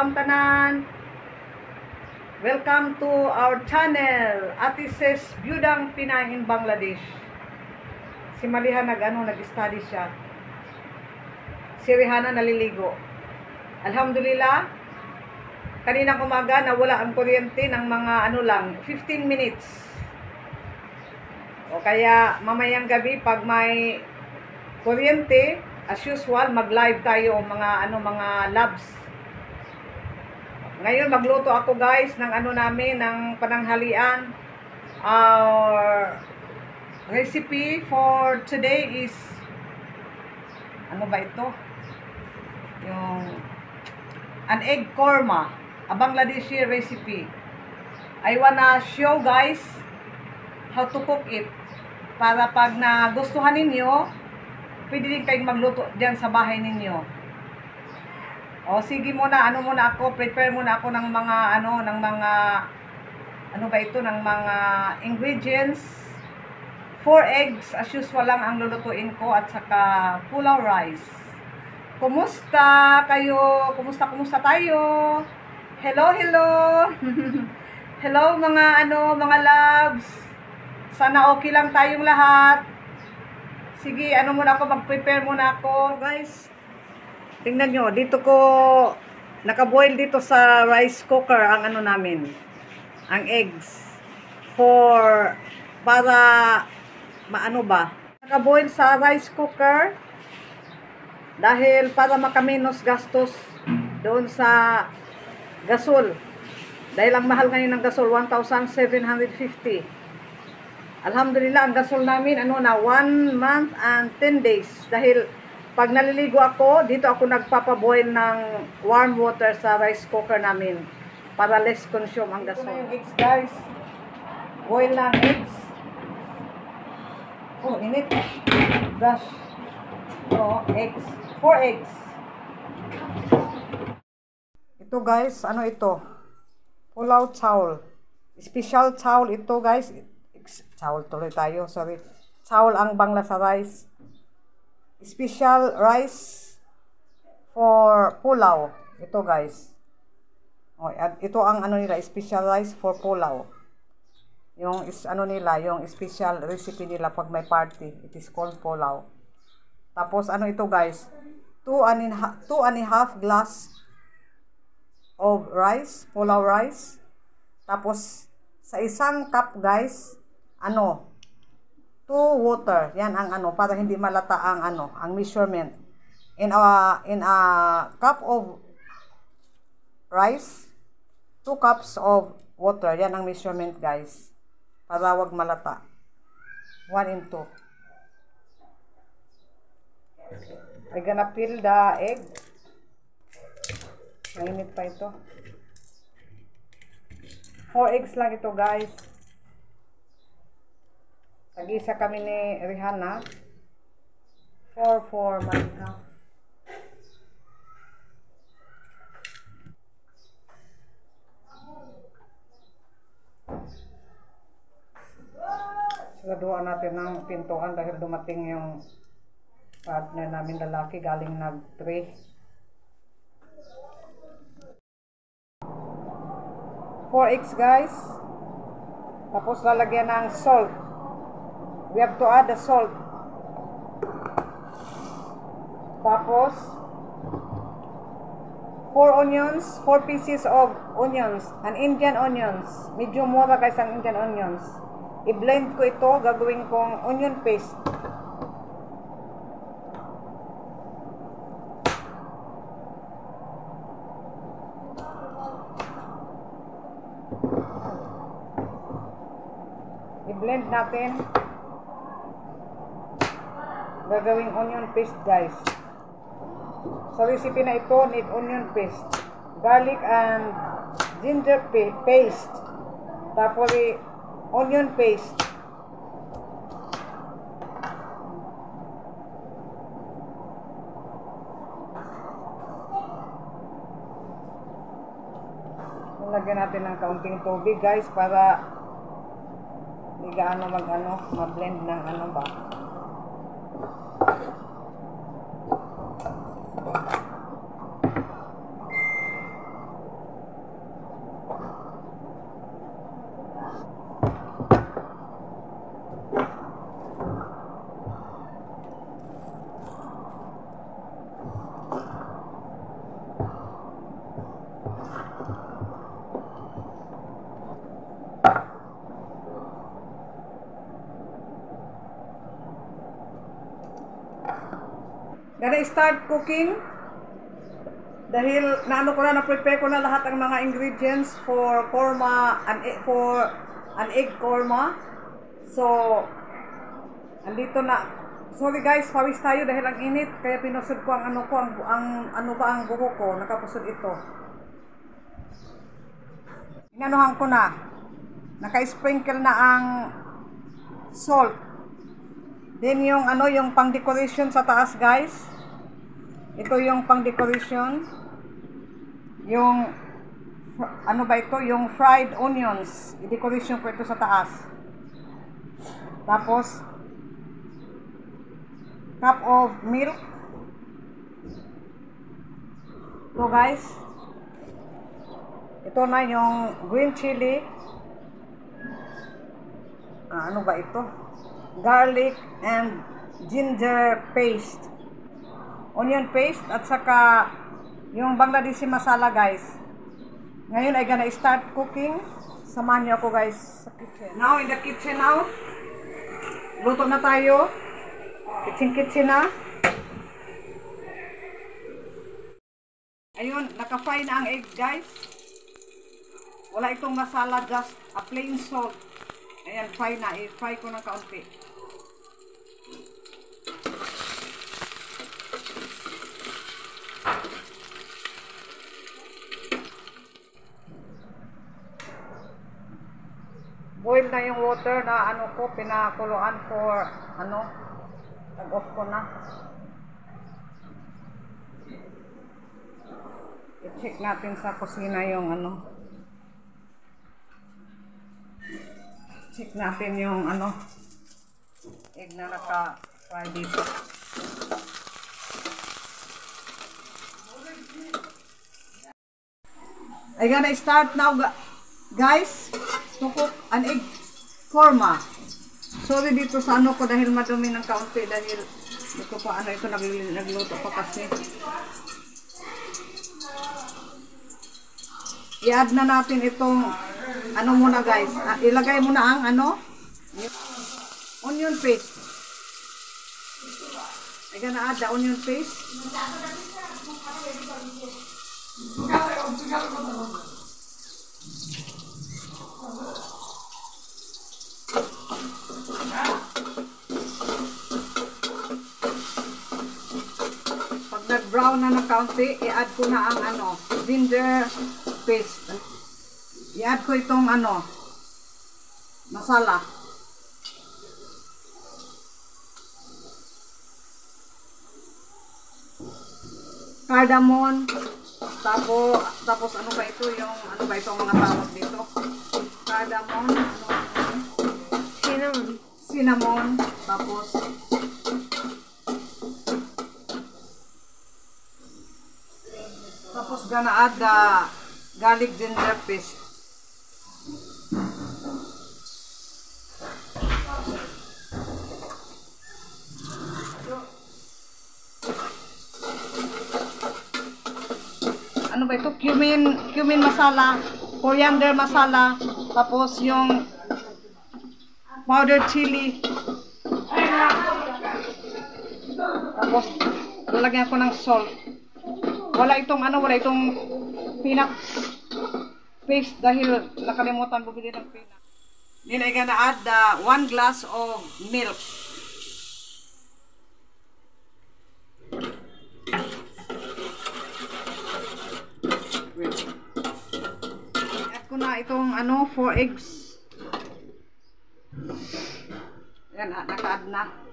ang tanan. Welcome to our channel, Atises Byudang Pinay in Bangladesh. Si Maliha nag, ano, nag-study siya. Si Rihanna naliligo. Alhamdulillah, kaninang umaga nawala ang kuryente ng mga ano lang, 15 minutes. O kaya mamayang gabi pag may kuryente, as usual, mag-live tayo mga ano mga labs ngayon magluto ako guys ng ano namin, ng pananghalian. Our recipe for today is ano ba ito? Yung an egg korma, a Bangladeshi recipe. I wanna show guys how to cook it para pag nagustuhan ninyo, pwede din kayong magluto diyan sa bahay ninyo. O sige muna, ano muna ako, prepare muna ako ng mga ano, ng mga ano ba ito ng mga ingredients. 4 eggs as usual lang ang lulutuin ko at saka pulao rice. Kumusta kayo? Kumusta kumusta tayo? Hello, hello. hello mga ano, mga loves. Sana okay lang tayong lahat. Sige, ano muna ako, mag-prepare muna ako, guys. Tingnan nyo, dito ko, nakaboil dito sa rice cooker ang ano namin, ang eggs. For, para, maano ba? Nakaboil sa rice cooker dahil para makaminos gastos doon sa gasol. Dahil ang mahal ngayon ng gasol, 1,750. Alhamdulillah, ang gasol namin, ano na, 1 month and 10 days. Dahil, pag naliligo ako, dito ako nagpapaboil ng warm water sa rice cooker namin para less consume ang gasol. Ito eggs, guys. Boil na eggs. Oh, init. Brush. Oh, eggs. Four eggs. Ito guys, ano ito? Pulao chowl. Special chowl ito guys. Chowl tuloy tayo, sorry. Chowl ang bangla sa rice special rice for pulaw. Ito guys. O, ito ang ano nila, special rice for pulaw. Yung is, ano nila, yung special recipe nila pag may party. It is called pulaw. Tapos ano ito guys, 2 and, two and a half glass of rice, pulaw rice. Tapos sa isang cup guys, ano, to water. Yan ang ano para hindi malata ang ano, ang measurement. In a in a cup of rice, 2 cups of water. Yan ang measurement, guys. Para wag malata. 1 and 2. I'm gonna peel the egg. Mainit pa ito. 4 eggs lang ito, guys. Nag-isa kami ni Rihanna. 4-4 man ha. Sagaduhan natin ang pintuan dahil dumating yung partner namin lalaki galing nag-3. 4x guys. Tapos lalagyan ng salt we have to add the salt. Tapos, 4 onions, 4 pieces of onions, an Indian onions. Medyo mura guys ang Indian onions. I-blend ko ito, gagawin kong onion paste. I-blend natin gagawing onion paste guys. Sa recipe na ito, need onion paste, garlic and ginger paste, tapos onion paste. Lagyan natin ng kaunting tubig guys para hindi gaano mag ano, ma-blend ng ano ba. Gonna start cooking. Dahil naano ko na, na-prepare ko na lahat ng mga ingredients for korma, an egg, for an egg korma. So, andito na. Sorry guys, pawis tayo dahil ang init. Kaya pinusod ko ang ano ko, ang, ang ano ba ang buho ko. Nakapusod ito. Inanuhan ko na. Naka-sprinkle na ang salt. Then yung ano, yung pang decoration sa taas, guys. Ito yung pang decoration. Yung ano ba ito? Yung fried onions. I-decoration ko ito sa taas. Tapos cup of milk. Ito guys. Ito na yung green chili. Ah, ano ba ito? Garlic and ginger paste. Onion paste at saka yung Bangladeshi masala guys. Ngayon ay gonna start cooking. Samahan niyo ako guys sa kitchen. Now in the kitchen now. Luto na tayo. Kitchen kitchen na. Ayun, naka-fry na ang egg guys. Wala itong masala, just a plain salt. Ayan, fry na. I-fry ko ng kaunti. Boil na yung water na ano ko, pinakuluan for ano, tag-off ko na. I-check natin sa kusina yung ano. Check natin yung ano, egg na naka-fry dito. I gonna start now, gu- guys, to cook an egg korma. Sorry dito sa ano ko dahil madumi ng kaunti dahil dito pa ano ito nagl- nagluto pa kasi. I-add na natin itong ano muna guys. Ah, ilagay muna ang ano onion paste. I gonna add the onion paste. Pag nag-brown na ng kaunti, i-add ko na ang ano, ginger paste. I-add ko itong ano, masala. Cardamom, tapos, tapos ano ba ito yung, ano ba ito ang mga tawag dito? Cardamom, ano, Cinnamon. cinnamon, tapos tapos gonna add the garlic ginger paste. Ano ba ito? Cumin, cumin masala, coriander masala, tapos yung powdered chili. Tapos, lalagyan ko ng salt. Wala itong ano, wala itong peanut paste dahil nakalimutan bumili ng peanut. Then I gonna add the one glass of milk. Wait. Add ko na itong ano, 4 eggs. Yan, ah, naka-add na.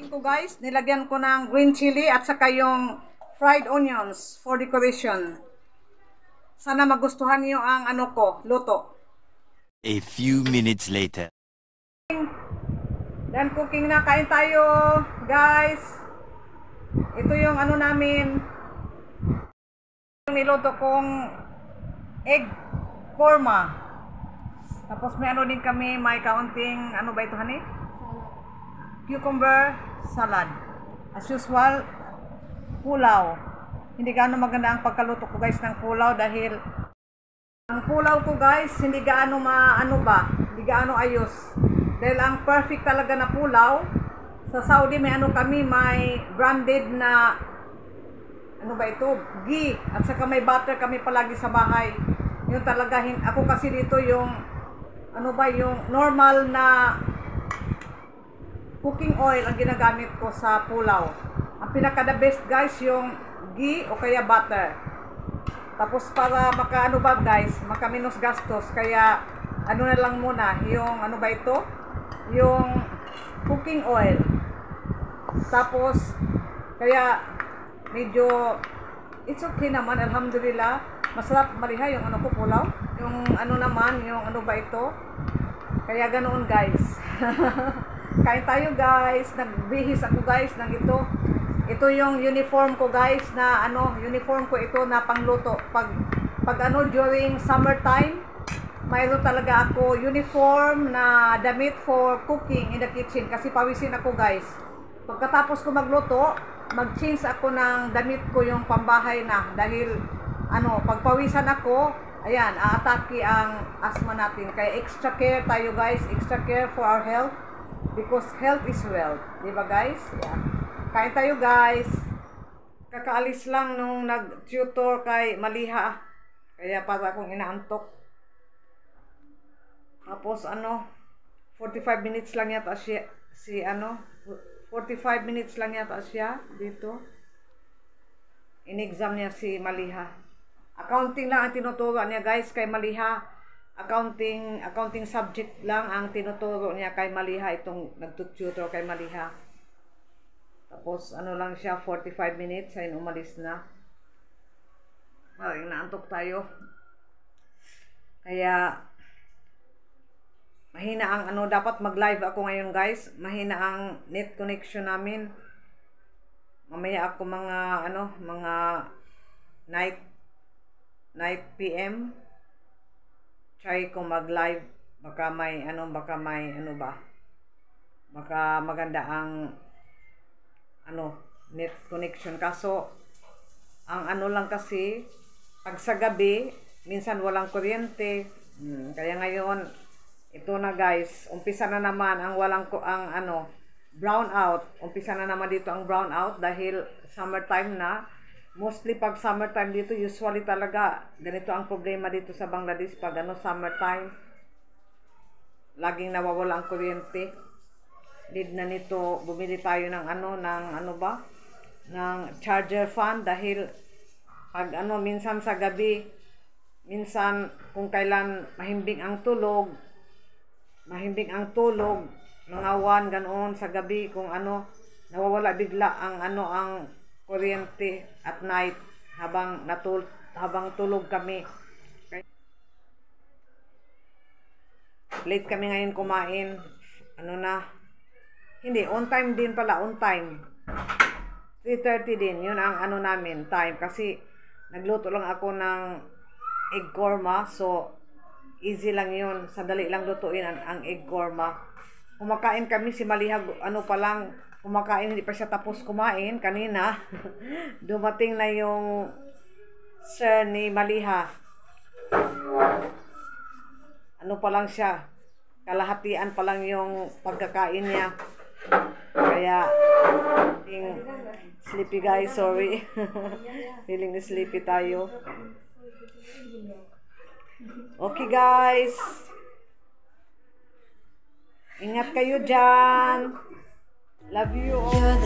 Cooking ko guys, nilagyan ko ng green chili at saka yung fried onions for decoration. Sana magustuhan niyo ang ano ko, luto. A few minutes later. Then cooking na, kain tayo, guys. Ito yung ano namin, yung niluto kong egg korma. Tapos may ano din kami, may kaunting, ano ba ito, honey? Cucumber salad. As usual, pulaw. Hindi gaano maganda ang pagkaluto ko guys ng pulaw dahil ang pulaw ko guys, hindi gaano maano ba, hindi gaano ayos. Dahil ang perfect talaga na pulaw, Sa Saudi may ano kami, may branded na ano ba ito? Ghee. At saka may butter kami palagi sa bahay. Yung talaga, ako kasi dito yung, ano ba, yung normal na cooking oil ang ginagamit ko sa pulaw. Ang pinaka the best guys, yung ghee o kaya butter. Tapos para maka ano ba guys, maka minus gastos, kaya ano na lang muna, yung ano ba ito? Yung cooking oil. Tapos, kaya medyo it's okay naman, alhamdulillah. Masarap maliha yung ano ko pulaw. Yung ano naman, yung ano ba ito? Kaya ganoon guys. Kain tayo guys. Nagbihis ako guys ng ito. Ito yung uniform ko guys na ano, uniform ko ito na pangluto. Pag, pag ano during summertime, mayroon talaga ako uniform na damit for cooking in the kitchen kasi pawisin ako guys. Pagkatapos ko magluto, mag-change ako ng damit ko yung pambahay na dahil ano, pagpawisan ako, ayan, aatake ang asthma natin. Kaya extra care tayo guys, extra care for our health because health is wealth. Di ba guys? Yeah. Kain tayo guys. Kakaalis lang nung nag-tutor kay Maliha. Kaya para akong inaantok. Tapos ano, 45 minutes lang yata siya, si ano, 45 minutes lang yata siya dito. In-exam niya si Maliha. Accounting lang ang tinuturo niya guys kay Maliha. Accounting accounting subject lang ang tinuturo niya kay Maliha itong nagtututor kay Maliha. Tapos ano lang siya 45 minutes ayun umalis na. Ay, naantok tayo. Kaya mahina ang ano dapat mag-live ako ngayon guys. Mahina ang net connection namin. Mamaya ako mga ano, mga night night PM. Try ko mag-live. Baka may ano baka may ano ba. Baka maganda ang ano net connection. Kaso ang ano lang kasi pag sa gabi minsan walang kuryente. Hmm, kaya ngayon ito na guys umpisa na naman ang walang ang ano brown out. Umpisa na naman dito ang brown out dahil summertime na mostly pag summertime dito usually talaga ganito ang problema dito sa Bangladesh. Pag ano summertime laging nawawala ang kuryente. Need na nito bumili tayo ng ano ng ano ba? Ng charger fan dahil pag ano minsan sa gabi minsan kung kailan mahimbing ang tulog mahimbing ang tulog mga one ganoon sa gabi kung ano nawawala bigla ang ano ang kuryente at night habang natul habang tulog kami. Late kami ngayon kumain. Ano na? Hindi on time din pala on time. 3.30 din yun ang ano namin time. Kasi nagluto lang ako ng egg korma so easy lang yun. Sandali lang lutuin ang, ang egg korma. Kumakain kami si Malihag ano pa lang kumakain hindi pa siya tapos kumain kanina. Dumating na yung sir ni Maliha. Ano pa lang siya? Kalahatian pa lang yung pagkakain niya. Kaya feeling sleepy guys sorry. Feeling sleepy tayo. Okay guys. Ingat kayo dyan love you all